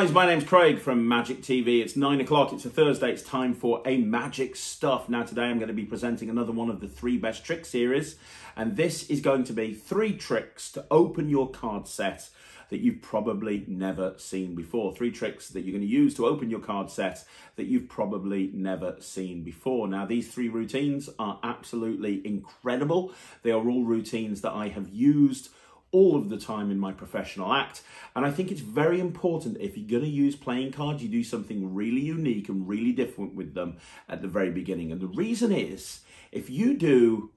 guys, my name's Craig from Magic TV. It's nine o'clock, it's a Thursday, it's time for a Magic Stuff. Now, today I'm going to be presenting another one of the three best trick series, and this is going to be three tricks to open your card set that you've probably never seen before. Three tricks that you're going to use to open your card set that you've probably never seen before. Now, these three routines are absolutely incredible. They are all routines that I have used all of the time in my professional act. And I think it's very important if you're going to use playing cards, you do something really unique and really different with them at the very beginning. And the reason is if you do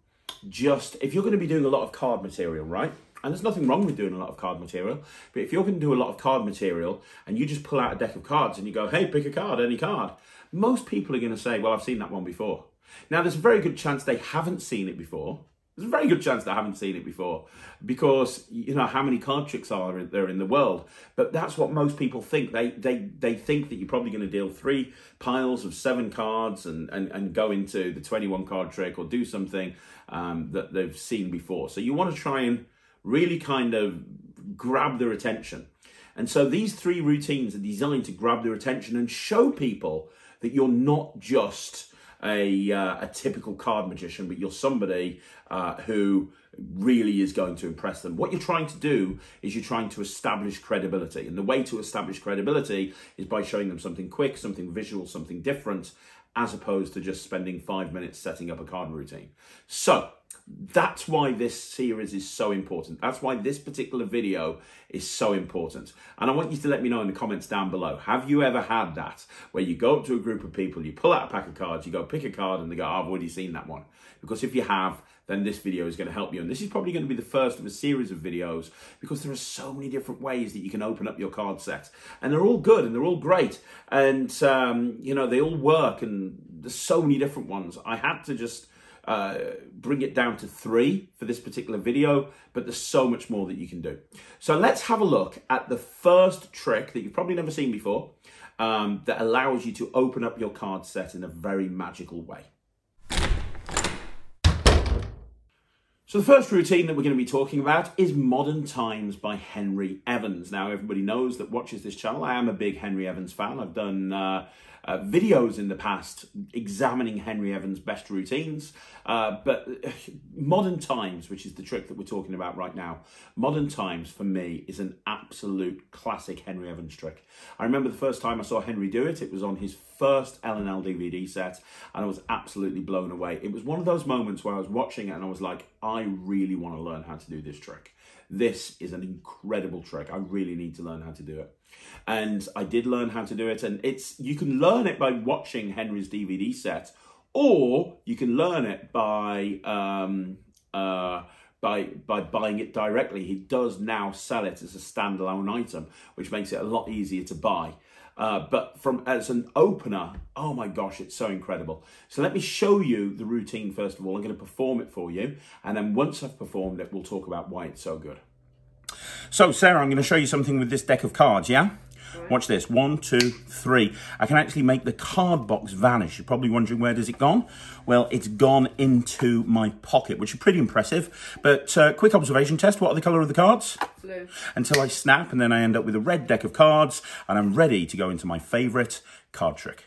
just, if you're going to be doing a lot of card material, right? And there's nothing wrong with doing a lot of card material, but if you're going to do a lot of card material and you just pull out a deck of cards and you go, hey, pick a card, any card, most people are going to say, well, I've seen that one before. Now, there's a very good chance they haven't seen it before, there's a very good chance that haven't seen it before because you know how many card tricks are there in the world. But that's what most people think. They they they think that you're probably going to deal three piles of seven cards and and, and go into the 21 card trick or do something um, that they've seen before. So you want to try and really kind of grab their attention. And so these three routines are designed to grab their attention and show people that you're not just a, uh, a typical card magician, but you're somebody uh, who really is going to impress them. What you're trying to do is you're trying to establish credibility. And the way to establish credibility is by showing them something quick, something visual, something different, as opposed to just spending five minutes setting up a card routine. So that's why this series is so important. That's why this particular video is so important. And I want you to let me know in the comments down below. Have you ever had that where you go up to a group of people, you pull out a pack of cards, you go pick a card and they go, oh, I've already seen that one. Because if you have, then this video is going to help you. And this is probably going to be the first of a series of videos because there are so many different ways that you can open up your card set. And they're all good and they're all great. And, um, you know, they all work and there's so many different ones. I had to just uh, bring it down to three for this particular video, but there's so much more that you can do. So let's have a look at the first trick that you've probably never seen before um, that allows you to open up your card set in a very magical way. So the first routine that we're going to be talking about is Modern Times by Henry Evans. Now, everybody knows that watches this channel. I am a big Henry Evans fan. I've done uh, uh, videos in the past examining Henry Evans' best routines. Uh, but Modern Times, which is the trick that we're talking about right now, Modern Times for me is an absolute classic Henry Evans trick. I remember the first time I saw Henry do it, it was on his first L&L DVD set and I was absolutely blown away. It was one of those moments where I was watching it and I was like, I really want to learn how to do this trick. This is an incredible trick. I really need to learn how to do it. And I did learn how to do it. And it's you can learn it by watching Henry's DVD set, or you can learn it by um, uh, by by buying it directly. He does now sell it as a standalone item, which makes it a lot easier to buy. Uh, but from as an opener, oh my gosh, it's so incredible. So let me show you the routine first of all. I'm going to perform it for you, and then once I've performed it, we'll talk about why it's so good. So Sarah, I'm going to show you something with this deck of cards, yeah? Watch this. One, two, three. I can actually make the card box vanish. You're probably wondering where does it gone? Well, it's gone into my pocket, which is pretty impressive. But uh, quick observation test. What are the colour of the cards? Blue. Until I snap and then I end up with a red deck of cards and I'm ready to go into my favourite card trick.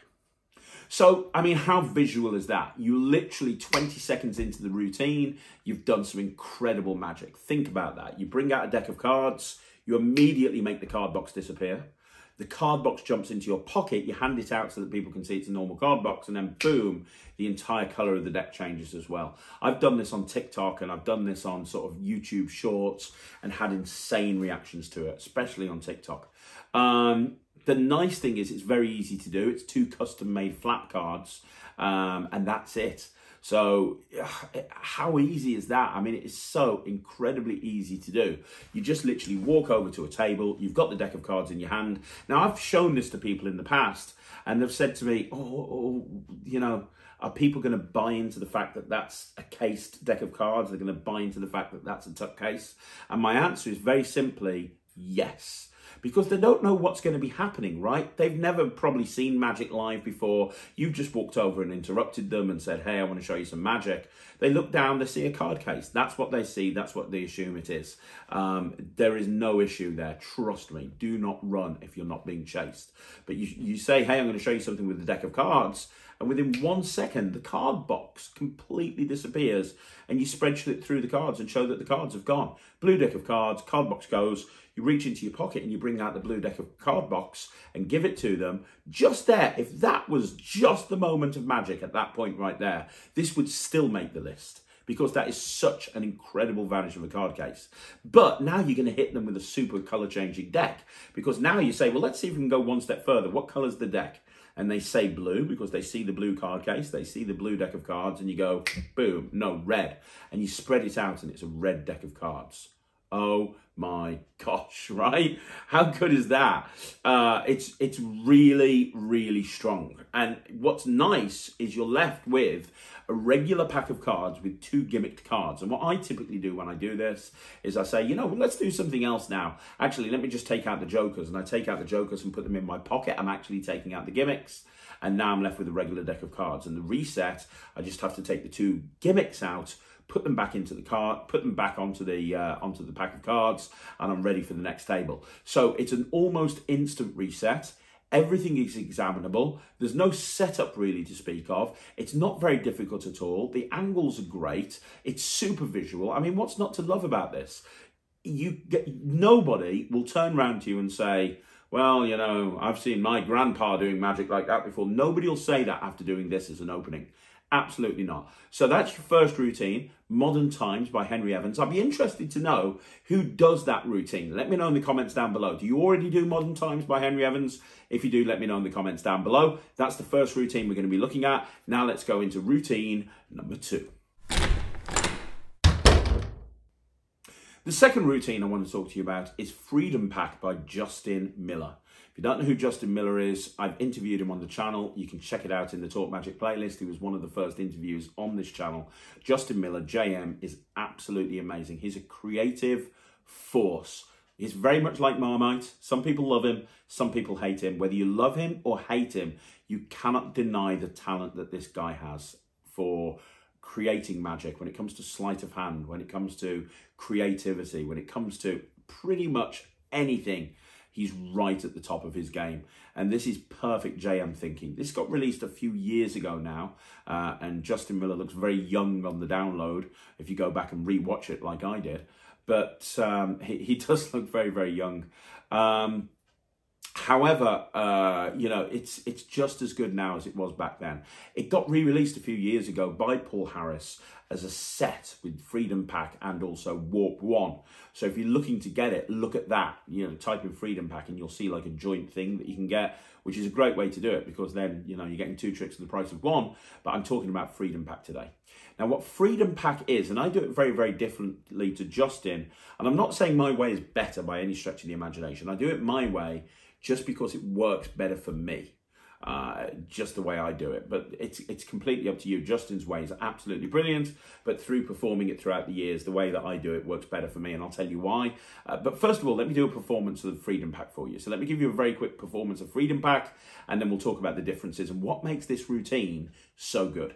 So, I mean, how visual is that? You literally 20 seconds into the routine, you've done some incredible magic. Think about that. You bring out a deck of cards, you immediately make the card box disappear the card box jumps into your pocket, you hand it out so that people can see it's a normal card box, and then boom, the entire color of the deck changes as well. I've done this on TikTok and I've done this on sort of YouTube shorts and had insane reactions to it, especially on TikTok. Um, the nice thing is it's very easy to do. It's two custom made flap cards um, and that's it. So how easy is that? I mean, it is so incredibly easy to do. You just literally walk over to a table, you've got the deck of cards in your hand. Now, I've shown this to people in the past and they've said to me, oh, oh you know, are people going to buy into the fact that that's a cased deck of cards? They're going to buy into the fact that that's a tuck case? And my answer is very simply, Yes because they don't know what's going to be happening, right? They've never probably seen magic live before. You've just walked over and interrupted them and said, hey, I want to show you some magic. They look down, they see a card case. That's what they see. That's what they assume it is. Um, there is no issue there. Trust me. Do not run if you're not being chased. But you, you say, hey, I'm going to show you something with the deck of cards. And within one second, the card box completely disappears and you spread it through the cards and show that the cards have gone. Blue deck of cards, card box goes, you reach into your pocket and you bring out the blue deck of card box and give it to them. Just there, if that was just the moment of magic at that point right there, this would still make the list because that is such an incredible vanish of a card case. But now you're going to hit them with a super color changing deck because now you say, well, let's see if we can go one step further. What color's the deck? And they say blue because they see the blue card case, they see the blue deck of cards, and you go, boom, no, red. And you spread it out and it's a red deck of cards. Oh my gosh, right? How good is that? Uh, it's it's really, really strong. And what's nice is you're left with a regular pack of cards with two gimmicked cards. And what I typically do when I do this is I say, you know, let's do something else now. Actually, let me just take out the jokers. And I take out the jokers and put them in my pocket. I'm actually taking out the gimmicks. And now I'm left with a regular deck of cards. And the reset, I just have to take the two gimmicks out put them back into the card, put them back onto the uh, onto the pack of cards, and I'm ready for the next table. So it's an almost instant reset. Everything is examinable. There's no setup really to speak of. It's not very difficult at all. The angles are great. It's super visual. I mean, what's not to love about this? You get nobody will turn around to you and say, well, you know, I've seen my grandpa doing magic like that before. Nobody will say that after doing this as an opening. Absolutely not. So that's your first routine, Modern Times by Henry Evans. I'd be interested to know who does that routine. Let me know in the comments down below. Do you already do Modern Times by Henry Evans? If you do, let me know in the comments down below. That's the first routine we're going to be looking at. Now let's go into routine number two. The second routine I want to talk to you about is Freedom Pack by Justin Miller. You don't know who Justin Miller is, I've interviewed him on the channel. You can check it out in the Talk Magic playlist. He was one of the first interviews on this channel. Justin Miller, JM, is absolutely amazing. He's a creative force. He's very much like Marmite. Some people love him, some people hate him. Whether you love him or hate him, you cannot deny the talent that this guy has for creating magic, when it comes to sleight of hand, when it comes to creativity, when it comes to pretty much anything he's right at the top of his game. And this is perfect JM thinking. This got released a few years ago now, uh, and Justin Miller looks very young on the download if you go back and rewatch it like I did. But um, he, he does look very, very young. Um, However, uh, you know, it's it's just as good now as it was back then. It got re-released a few years ago by Paul Harris as a set with Freedom Pack and also Warp One. So if you're looking to get it, look at that. You know, type in Freedom Pack and you'll see like a joint thing that you can get, which is a great way to do it because then you know you're getting two tricks for the price of one. But I'm talking about Freedom Pack today. Now, what Freedom Pack is, and I do it very, very differently to Justin, and I'm not saying my way is better by any stretch of the imagination. I do it my way just because it works better for me. Uh, just the way I do it. But it's it's completely up to you. Justin's ways are absolutely brilliant, but through performing it throughout the years, the way that I do it works better for me, and I'll tell you why. Uh, but first of all, let me do a performance of the Freedom Pack for you. So let me give you a very quick performance of Freedom Pack, and then we'll talk about the differences and what makes this routine so good.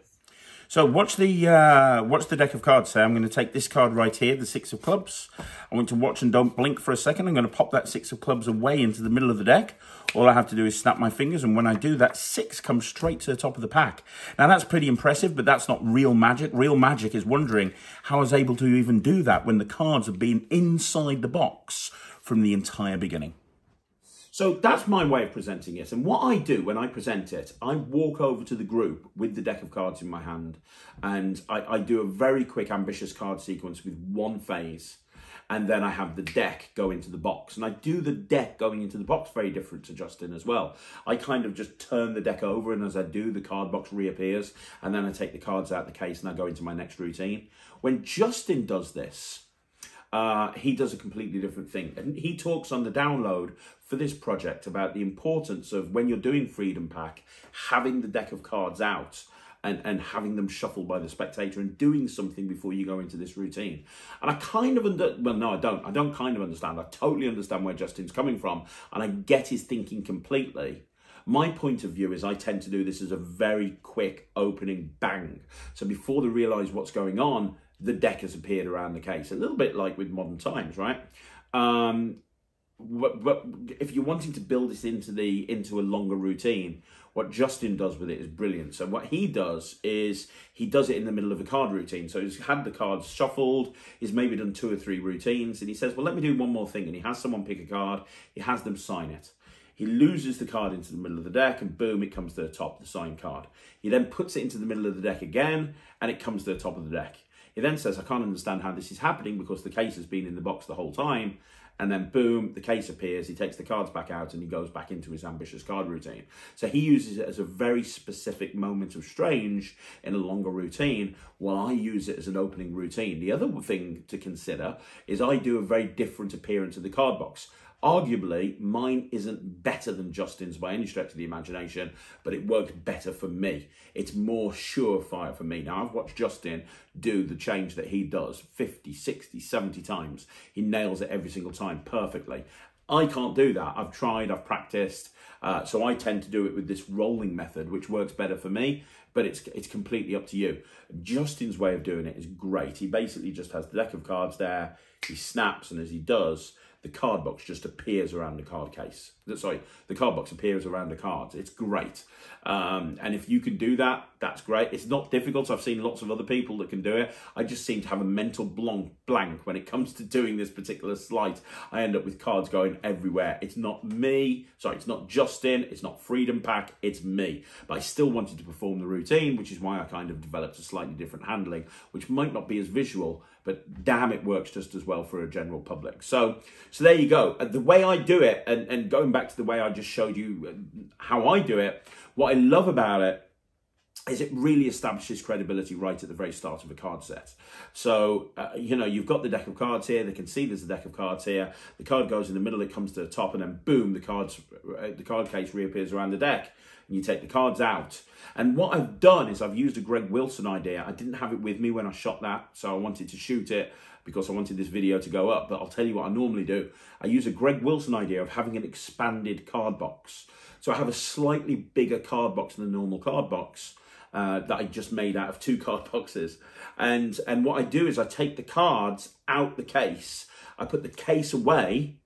So watch the uh, watch the deck of cards say. I'm going to take this card right here, the six of clubs. I want to watch and don't blink for a second. I'm going to pop that six of clubs away into the middle of the deck. All I have to do is snap my fingers, and when I do, that six comes straight to the top of the pack. Now that's pretty impressive, but that's not real magic. Real magic is wondering how I was able to even do that when the cards have been inside the box from the entire beginning. So that's my way of presenting it. And what I do when I present it, I walk over to the group with the deck of cards in my hand and I, I do a very quick, ambitious card sequence with one phase. And then I have the deck go into the box. And I do the deck going into the box very different to Justin as well. I kind of just turn the deck over and as I do, the card box reappears. And then I take the cards out the case and I go into my next routine. When Justin does this, uh, he does a completely different thing. And he talks on the download for this project about the importance of when you're doing Freedom Pack, having the deck of cards out and, and having them shuffled by the spectator and doing something before you go into this routine. And I kind of under well, no, I don't. I don't kind of understand. I totally understand where Justin's coming from, and I get his thinking completely. My point of view is I tend to do this as a very quick opening bang. So before they realise what's going on, the deck has appeared around the case. A little bit like with modern times, right? Um, but if you're wanting to build this into the into a longer routine, what Justin does with it is brilliant. So what he does is he does it in the middle of a card routine. So he's had the cards shuffled, he's maybe done two or three routines, and he says, "Well, let me do one more thing." And he has someone pick a card, he has them sign it. He loses the card into the middle of the deck, and boom, it comes to the top, the signed card. He then puts it into the middle of the deck again, and it comes to the top of the deck. He then says, I can't understand how this is happening because the case has been in the box the whole time. And then boom, the case appears. He takes the cards back out and he goes back into his ambitious card routine. So he uses it as a very specific moment of strange in a longer routine, while I use it as an opening routine. The other thing to consider is I do a very different appearance of the card box. Arguably, mine isn't better than Justin's by any stretch of the imagination, but it works better for me. It's more surefire for me. Now, I've watched Justin do the change that he does 50, 60, 70 times. He nails it every single time perfectly. I can't do that. I've tried, I've practiced. Uh, so I tend to do it with this rolling method, which works better for me, but it's it's completely up to you. Justin's way of doing it is great. He basically just has the deck of cards there. He snaps, and as he does, the card box just appears around the card case. Sorry, the card box appears around the cards. It's great. Um, and if you can do that, that's great. It's not difficult. I've seen lots of other people that can do it. I just seem to have a mental blank when it comes to doing this particular sleight. I end up with cards going everywhere. It's not me. Sorry, it's not Justin. It's not Freedom Pack. It's me. But I still wanted to perform the routine, which is why I kind of developed a slightly different handling, which might not be as visual, but damn, it works just as well for a general public. So, so there you go. The way I do it, and, and going back to the way I just showed you uh, how I do it, what I love about it is it really establishes credibility right at the very start of a card set. So, uh, you know, you've got the deck of cards here. They can see there's a deck of cards here. The card goes in the middle, it comes to the top, and then boom, the cards, uh, the card case reappears around the deck and you take the cards out. And what I've done is I've used a Greg Wilson idea. I didn't have it with me when I shot that, so I wanted to shoot it because I wanted this video to go up. But I'll tell you what I normally do. I use a Greg Wilson idea of having an expanded card box. So I have a slightly bigger card box than a normal card box. Uh, that I just made out of two card boxes. And, and what I do is I take the cards out the case, I put the case away,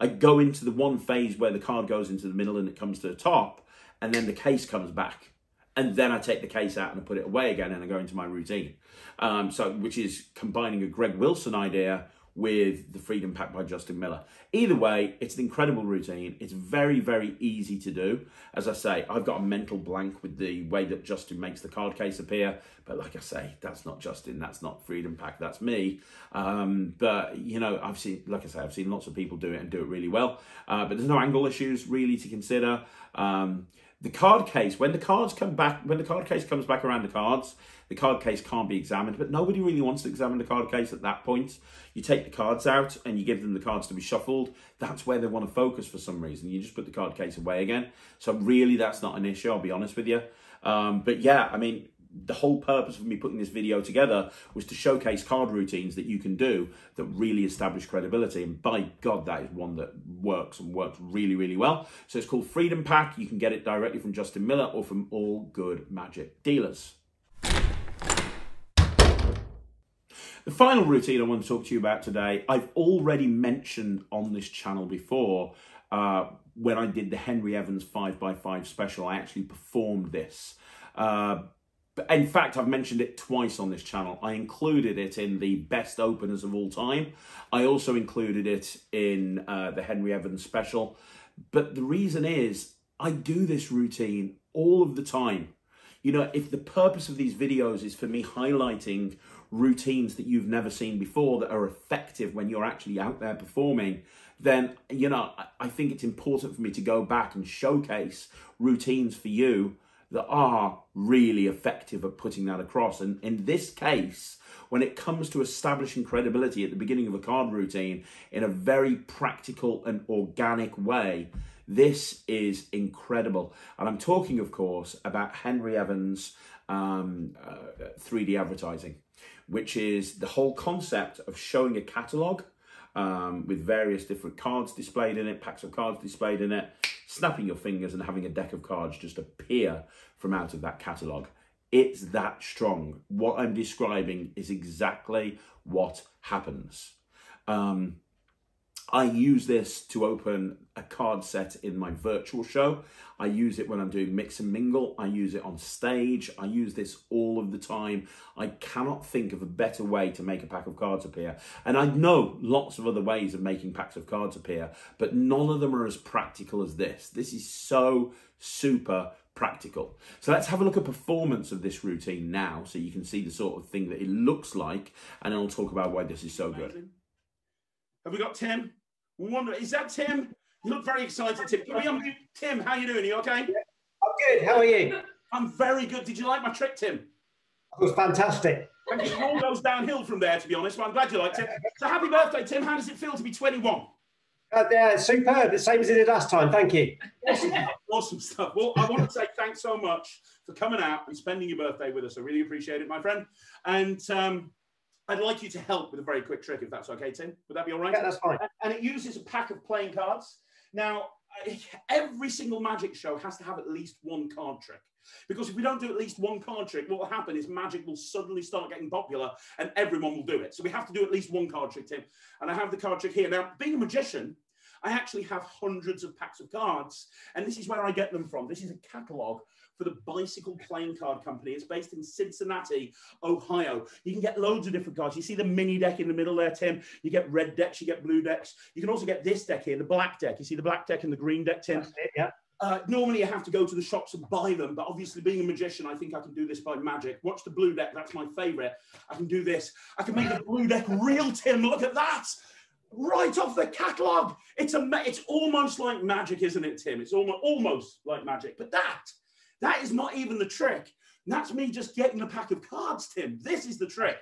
I go into the one phase where the card goes into the middle and it comes to the top, and then the case comes back. And then I take the case out and I put it away again and I go into my routine. Um, so, which is combining a Greg Wilson idea with the Freedom Pack by Justin Miller. Either way, it's an incredible routine. It's very, very easy to do. As I say, I've got a mental blank with the way that Justin makes the card case appear. But like I say, that's not Justin. That's not Freedom Pack. That's me. Um, but, you know, I've seen, like I say, I've seen lots of people do it and do it really well. Uh, but there's no angle issues really to consider. Um, the card case, when the cards come back, when the card case comes back around the cards, the card case can't be examined, but nobody really wants to examine the card case at that point. You take the cards out and you give them the cards to be shuffled. That's where they want to focus for some reason. You just put the card case away again. So really, that's not an issue, I'll be honest with you. Um, but yeah, I mean, the whole purpose of me putting this video together was to showcase card routines that you can do that really establish credibility. And by God, that is one that works and works really, really well. So it's called Freedom Pack. You can get it directly from Justin Miller or from all good magic dealers. The final routine I want to talk to you about today, I've already mentioned on this channel before. Uh, when I did the Henry Evans 5x5 special, I actually performed this. Uh, in fact, I've mentioned it twice on this channel. I included it in the best openers of all time. I also included it in uh, the Henry Evans special. But the reason is, I do this routine all of the time. You know, if the purpose of these videos is for me highlighting routines that you've never seen before that are effective when you're actually out there performing, then, you know, I think it's important for me to go back and showcase routines for you that are really effective at putting that across. And in this case, when it comes to establishing credibility at the beginning of a card routine in a very practical and organic way, This is incredible. And I'm talking, of course, about Henry Evans' um, uh, 3D advertising, which is the whole concept of showing a catalogue um, with various different cards displayed in it, packs of cards displayed in it, snapping your fingers and having a deck of cards just appear from out of that catalogue. It's that strong. What I'm describing is exactly what happens. Um, I use this to open a card set in my virtual show. I use it when I'm doing mix and mingle. I use it on stage. I use this all of the time. I cannot think of a better way to make a pack of cards appear. And I know lots of other ways of making packs of cards appear, but none of them are as practical as this. This is so super practical. So let's have a look at performance of this routine now so you can see the sort of thing that it looks like and then I'll talk about why this is so good. Have we got Tim? Wonder, is that Tim? You look very excited, Tim. Tim, how are you doing? Are you okay? I'm good. How are you? I'm very good. Did you like my trick, Tim? It was fantastic. And it all goes downhill from there, to be honest. But I'm glad you liked it. So happy birthday, Tim. How does it feel to be 21? Uh, yeah, superb. The same as it did last time. Thank you. Awesome. awesome stuff. Well, I want to say thanks so much for coming out and spending your birthday with us. I really appreciate it, my friend. And um, I'd like you to help with a very quick trick, if that's okay, Tim. Would that be all right? Yeah, that's fine. And it uses a pack of playing cards. Now, every single magic show has to have at least one card trick. Because if we don't do at least one card trick, what will happen is magic will suddenly start getting popular and everyone will do it. So we have to do at least one card trick, Tim. And I have the card trick here. Now, being a magician, I actually have hundreds of packs of cards, and this is where I get them from. This is a catalog for the Bicycle Playing Card Company. It's based in Cincinnati, Ohio. You can get loads of different cards. You see the mini deck in the middle there, Tim. You get red decks, you get blue decks. You can also get this deck here, the black deck. You see the black deck and the green deck, Tim? It, yeah. Uh, normally, you have to go to the shops and buy them, but obviously, being a magician, I think I can do this by magic. Watch the blue deck, that's my favorite. I can do this. I can make the blue deck real, Tim. Look at that right off the catalogue. It's a it's almost like magic, isn't it, Tim? It's almost almost like magic. But that that is not even the trick. That's me just getting a pack of cards, Tim. This is the trick.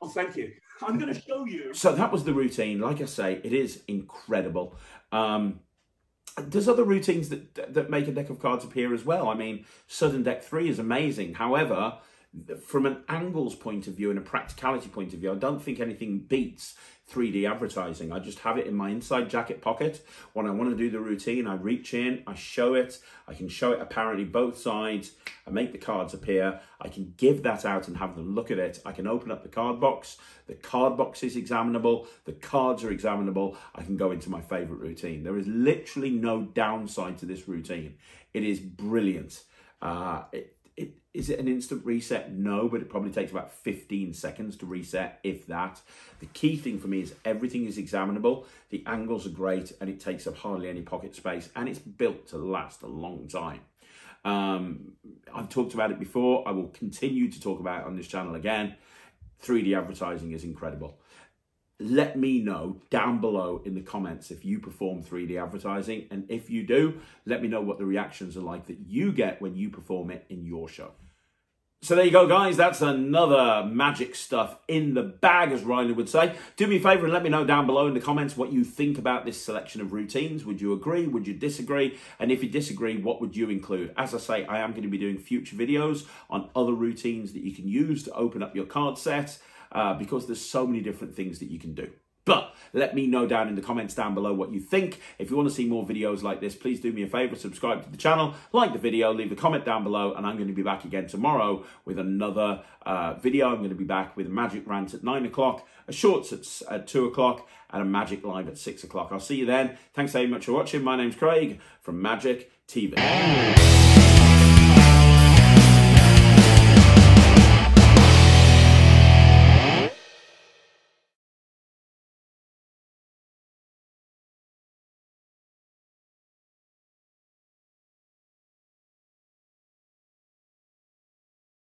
Oh, thank you. I'm going to show you. So that was the routine. Like I say, it is incredible. Um, there's other routines that that make a deck of cards appear as well. I mean, sudden deck three is amazing. However, from an angles point of view and a practicality point of view, I don't think anything beats 3D advertising. I just have it in my inside jacket pocket. When I want to do the routine, I reach in, I show it. I can show it apparently both sides. I make the cards appear. I can give that out and have them look at it. I can open up the card box. The card box is examinable. The cards are examinable. I can go into my favorite routine. There is literally no downside to this routine. It is brilliant. Uh, it, is it an instant reset? No, but it probably takes about 15 seconds to reset, if that. The key thing for me is everything is examinable, the angles are great, and it takes up hardly any pocket space, and it's built to last a long time. Um, I've talked about it before. I will continue to talk about it on this channel again. 3D advertising is incredible let me know down below in the comments if you perform 3D advertising. And if you do, let me know what the reactions are like that you get when you perform it in your show. So there you go, guys. That's another magic stuff in the bag, as Riley would say. Do me a favour and let me know down below in the comments what you think about this selection of routines. Would you agree? Would you disagree? And if you disagree, what would you include? As I say, I am going to be doing future videos on other routines that you can use to open up your card set uh, because there's so many different things that you can do. But let me know down in the comments down below what you think. If you want to see more videos like this, please do me a favor, subscribe to the channel, like the video, leave a comment down below, and I'm going to be back again tomorrow with another uh, video. I'm going to be back with a Magic Rant at 9 o'clock, a Shorts at, at 2 o'clock, and a Magic Live at 6 o'clock. I'll see you then. Thanks very much for watching. My name's Craig from Magic TV.